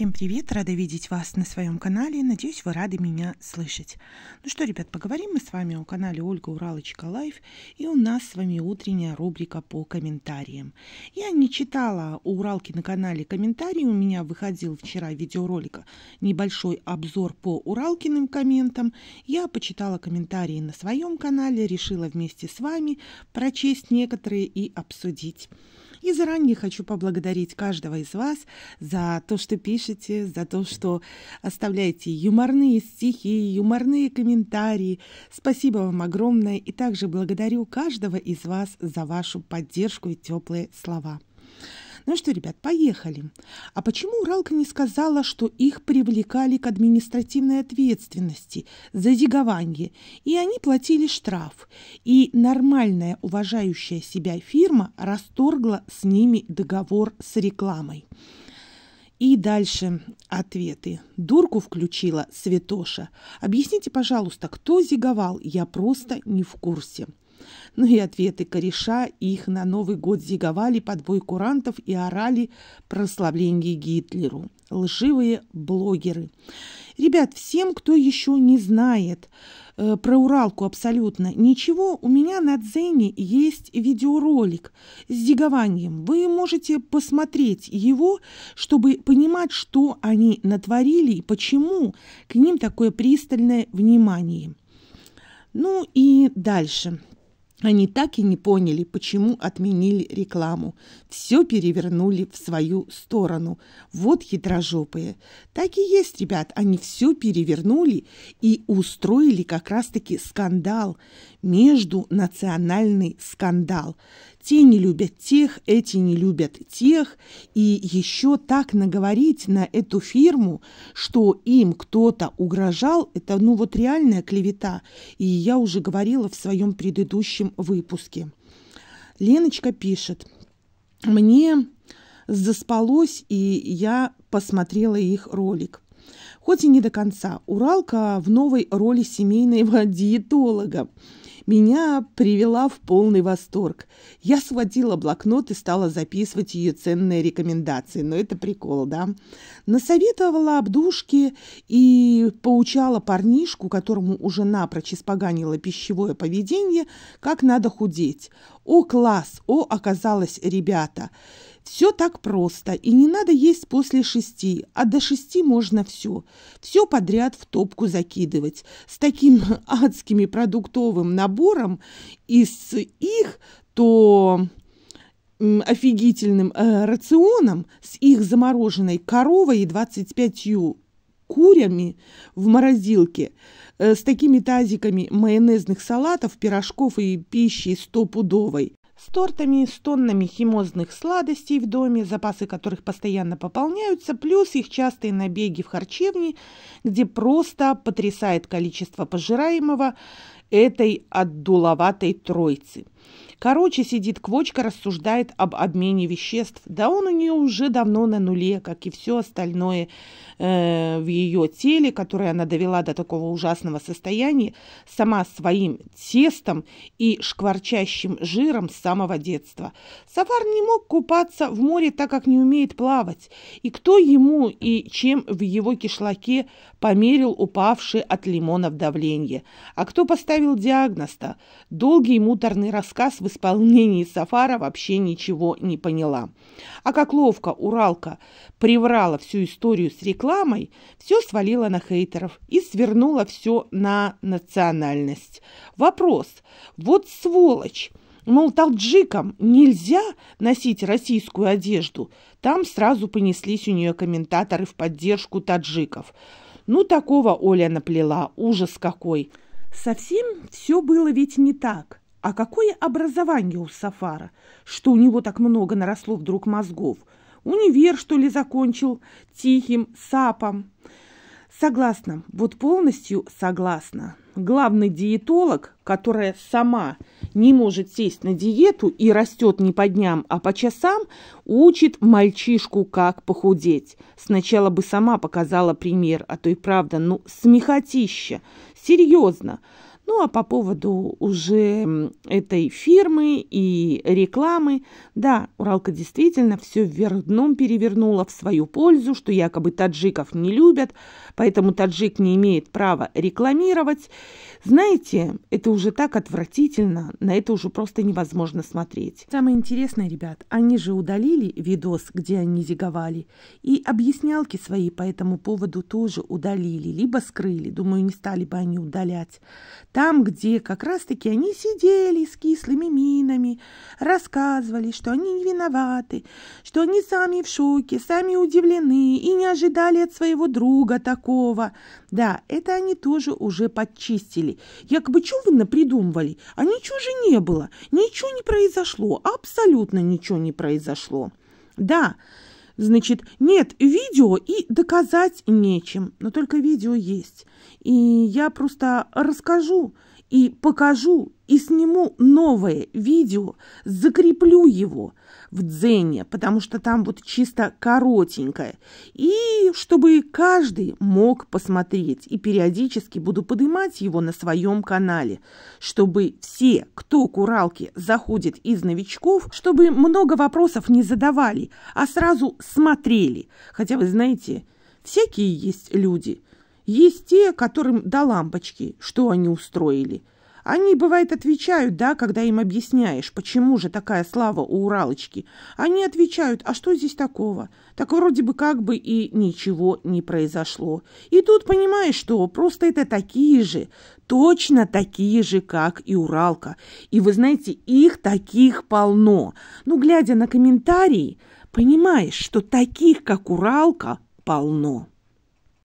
Всем привет! Рада видеть вас на своем канале. Надеюсь, вы рады меня слышать. Ну что, ребят, поговорим мы с вами о канале Ольга Уралочка Live. И у нас с вами утренняя рубрика по комментариям. Я не читала у Уралки на канале комментарии. У меня выходил вчера видеоролика небольшой обзор по Уралкиным комментам. Я почитала комментарии на своем канале, решила вместе с вами прочесть некоторые и обсудить. И заранее хочу поблагодарить каждого из вас за то, что пишете, за то, что оставляете юморные стихи, юморные комментарии. Спасибо вам огромное. И также благодарю каждого из вас за вашу поддержку и теплые слова. Ну что, ребят, поехали. А почему Уралка не сказала, что их привлекали к административной ответственности за зигование, и они платили штраф, и нормальная, уважающая себя фирма расторгла с ними договор с рекламой? И дальше ответы. Дурку включила Светоша. Объясните, пожалуйста, кто зиговал? Я просто не в курсе. Ну и ответы кореша их на Новый год зиговали под бой курантов и орали прославление Гитлеру. Лживые блогеры. Ребят, всем, кто еще не знает э, про Уралку абсолютно ничего, у меня на Дзене есть видеоролик с зигованием. Вы можете посмотреть его, чтобы понимать, что они натворили и почему к ним такое пристальное внимание. Ну и дальше. Они так и не поняли, почему отменили рекламу. Все перевернули в свою сторону. Вот хитрожопые. Так и есть, ребят, они все перевернули и устроили как раз-таки скандал. Междунациональный скандал. Те не любят тех, эти не любят тех. И еще так наговорить на эту фирму, что им кто-то угрожал, это ну вот реальная клевета. И я уже говорила в своем предыдущем выпуске. Леночка пишет, мне заспалось, и я посмотрела их ролик. Хоть и не до конца. Уралка в новой роли семейного диетолога меня привела в полный восторг. Я сводила блокнот и стала записывать ее ценные рекомендации. Но это прикол, да? Насоветовала обдушки и поучала парнишку, которому уже напрочь испоганило пищевое поведение, как надо худеть. О, класс! О, оказалось, ребята! Все так просто, и не надо есть после шести, а до шести можно все. Все подряд в топку закидывать. С таким адскими продуктовым набором из их, то офигительным э, рационом, с их замороженной коровой и 25 курями в морозилке, э, с такими тазиками майонезных салатов, пирожков и пищи стопудовой с тортами, с тоннами химозных сладостей в доме, запасы которых постоянно пополняются, плюс их частые набеги в харчевне, где просто потрясает количество пожираемого этой отдуловатой троицы. Короче, сидит Квочка, рассуждает об обмене веществ. Да он у нее уже давно на нуле, как и все остальное э, в ее теле, которое она довела до такого ужасного состояния, сама своим тестом и шкварчащим жиром с самого детства. Сафар не мог купаться в море, так как не умеет плавать. И кто ему и чем в его кишлаке померил упавший от лимонов давление? А кто поставил диагноз-то? Долгий муторный рассказ в исполнении Сафара вообще ничего не поняла. А как ловко Уралка приврала всю историю с рекламой, все свалила на хейтеров и свернула все на национальность. Вопрос. Вот сволочь. Мол, таджикам нельзя носить российскую одежду. Там сразу понеслись у нее комментаторы в поддержку таджиков. Ну, такого Оля наплела. Ужас какой. Совсем все было ведь не так. А какое образование у Сафара, что у него так много наросло вдруг мозгов? Универ, что ли, закончил тихим сапом? Согласна, вот полностью согласна. Главный диетолог, которая сама не может сесть на диету и растет не по дням, а по часам, учит мальчишку, как похудеть. Сначала бы сама показала пример, а то и правда, ну, смехотища. Серьезно. Ну а по поводу уже этой фирмы и рекламы, да, Уралка действительно все вверх дном перевернула в свою пользу, что якобы таджиков не любят, поэтому таджик не имеет права рекламировать. Знаете, это уже так отвратительно, на это уже просто невозможно смотреть. Самое интересное, ребят, они же удалили видос, где они зиговали, и объяснялки свои по этому поводу тоже удалили, либо скрыли. Думаю, не стали бы они удалять. Там, где как раз-таки они сидели с кислыми минами, рассказывали, что они не виноваты, что они сами в шоке, сами удивлены и не ожидали от своего друга такого. Да, это они тоже уже подчистили. Якобы, что вы напридумывали? А ничего же не было, ничего не произошло, абсолютно ничего не произошло. Да, Значит, нет видео и доказать нечем, но только видео есть. И я просто расскажу и покажу и сниму новое видео, закреплю его в Дзене, потому что там вот чисто коротенькое. И чтобы каждый мог посмотреть. И периодически буду поднимать его на своем канале, чтобы все, кто к Уралке заходит из новичков, чтобы много вопросов не задавали, а сразу смотрели. Хотя вы знаете, всякие есть люди. Есть те, которым до лампочки, что они устроили – они, бывает, отвечают, да, когда им объясняешь, почему же такая слава у Уралочки. Они отвечают, а что здесь такого? Так вроде бы как бы и ничего не произошло. И тут понимаешь, что просто это такие же, точно такие же, как и Уралка. И вы знаете, их таких полно. Ну, глядя на комментарии, понимаешь, что таких, как Уралка, полно.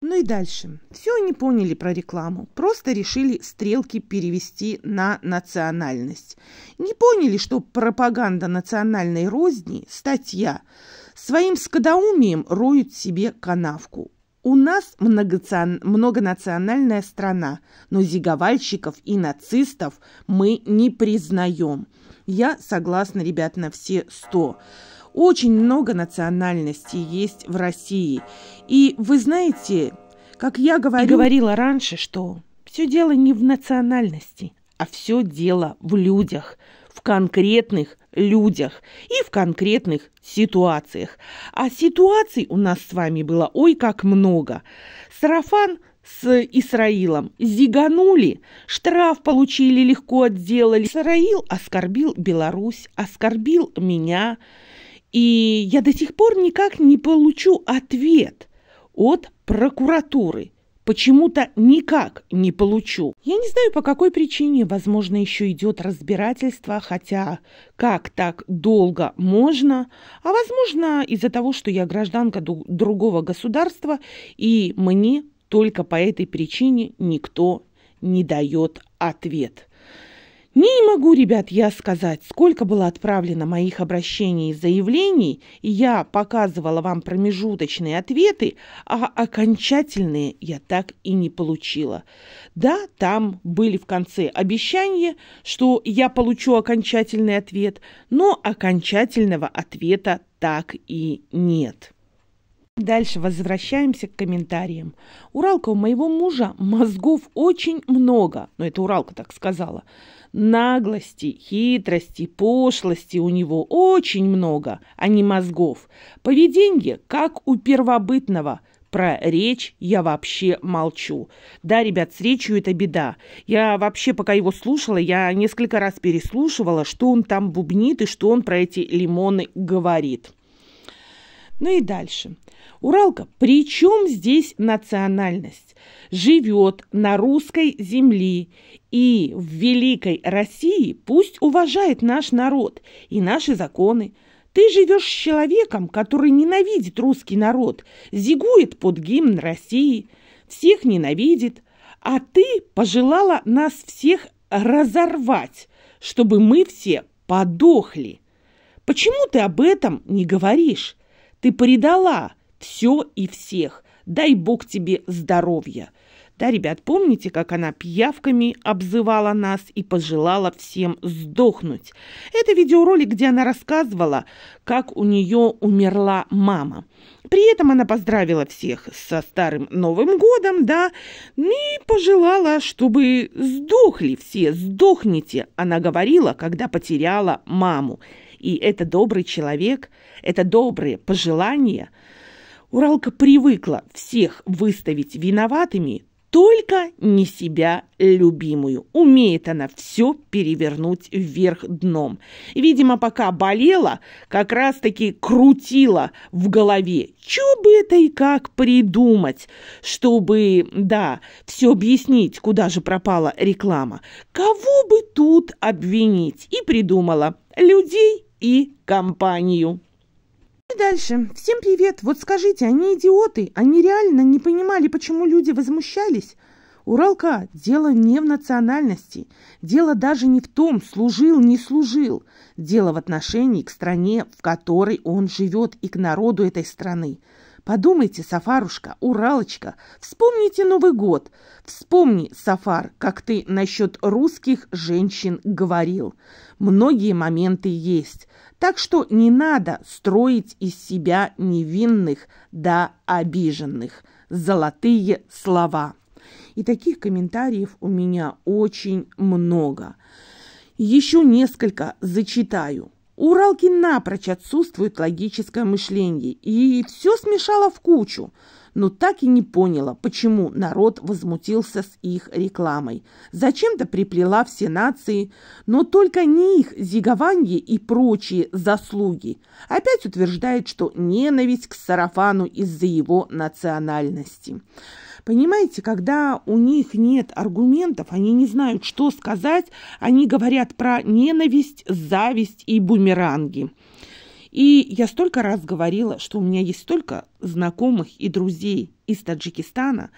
Ну и дальше. Все они поняли про рекламу. Просто решили стрелки перевести на национальность. Не поняли, что пропаганда национальной розни, статья, своим скудоумием роют себе канавку. У нас многонациональная страна, но зиговальщиков и нацистов мы не признаем. Я согласна, ребят, на все сто. Очень много национальностей есть в России. И вы знаете, как я говорю... говорила раньше, что все дело не в национальности, а все дело в людях, в конкретных людях и в конкретных ситуациях. А ситуаций у нас с вами было ой как много. Сарафан с Исраилом зиганули, штраф получили, легко отделали. Исраил оскорбил Беларусь, оскорбил меня – и я до сих пор никак не получу ответ от прокуратуры. Почему-то никак не получу. Я не знаю, по какой причине, возможно, еще идет разбирательство, хотя как так долго можно, а возможно из-за того, что я гражданка другого государства, и мне только по этой причине никто не дает ответ. Не могу, ребят, я сказать, сколько было отправлено моих обращений и заявлений, и я показывала вам промежуточные ответы, а окончательные я так и не получила. Да, там были в конце обещания, что я получу окончательный ответ, но окончательного ответа так и нет. Дальше возвращаемся к комментариям. Уралка у моего мужа мозгов очень много. Но это Уралка так сказала. Наглости, хитрости, пошлости у него очень много, а не мозгов. Поведение, как у первобытного. Про речь я вообще молчу. Да, ребят, с речью это беда. Я вообще, пока его слушала, я несколько раз переслушивала, что он там бубнит и что он про эти лимоны говорит. Ну и дальше. Уралка, при чем здесь национальность? Живет на русской земле и в великой России пусть уважает наш народ и наши законы. Ты живешь с человеком, который ненавидит русский народ, зигует под гимн России, всех ненавидит, а ты пожелала нас всех разорвать, чтобы мы все подохли. Почему ты об этом не говоришь? Ты предала все и всех. Дай Бог тебе здоровья. Да, ребят, помните, как она пиявками обзывала нас и пожелала всем сдохнуть? Это видеоролик, где она рассказывала, как у нее умерла мама. При этом она поздравила всех со Старым Новым Годом, да, и пожелала, чтобы сдохли все, сдохните, она говорила, когда потеряла маму. И это добрый человек, это добрые пожелания. Уралка привыкла всех выставить виноватыми, только не себя любимую. Умеет она все перевернуть вверх дном. Видимо, пока болела, как раз-таки крутила в голове. Что бы это и как придумать, чтобы, да, все объяснить, куда же пропала реклама. Кого бы тут обвинить? И придумала людей и компанию. И дальше. Всем привет. Вот скажите, они идиоты? Они реально не понимали, почему люди возмущались? Уралка, дело не в национальности. Дело даже не в том, служил, не служил. Дело в отношении к стране, в которой он живет, и к народу этой страны. Подумайте, Сафарушка, Уралочка, вспомните Новый год. Вспомни, Сафар, как ты насчет русских женщин говорил. Многие моменты есть. Так что не надо строить из себя невинных да обиженных. Золотые слова. И таких комментариев у меня очень много. Еще несколько зачитаю. У Уралки напрочь отсутствует логическое мышление, и все смешало в кучу но так и не поняла, почему народ возмутился с их рекламой. Зачем-то приплела все нации, но только не их зигование и прочие заслуги. Опять утверждает, что ненависть к сарафану из-за его национальности. Понимаете, когда у них нет аргументов, они не знают, что сказать, они говорят про ненависть, зависть и бумеранги. И я столько раз говорила, что у меня есть столько знакомых и друзей из Таджикистана,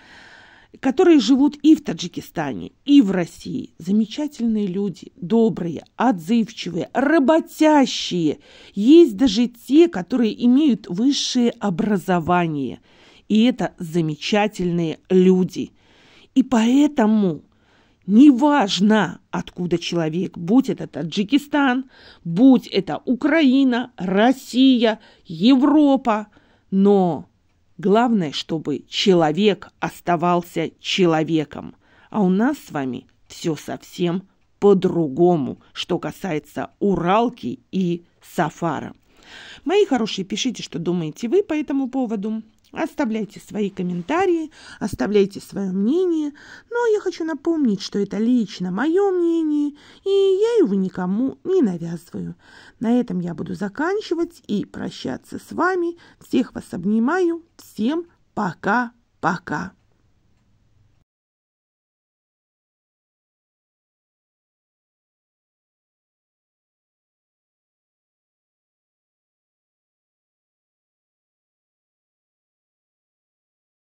которые живут и в Таджикистане, и в России. Замечательные люди, добрые, отзывчивые, работящие. Есть даже те, которые имеют высшее образование. И это замечательные люди. И поэтому Неважно, откуда человек, будь это Таджикистан, будь это Украина, Россия, Европа, но главное, чтобы человек оставался человеком. А у нас с вами все совсем по-другому, что касается Уралки и Сафара. Мои хорошие, пишите, что думаете вы по этому поводу. Оставляйте свои комментарии, оставляйте свое мнение, но я хочу напомнить, что это лично мое мнение, и я его никому не навязываю. На этом я буду заканчивать и прощаться с вами. Всех вас обнимаю. Всем пока-пока.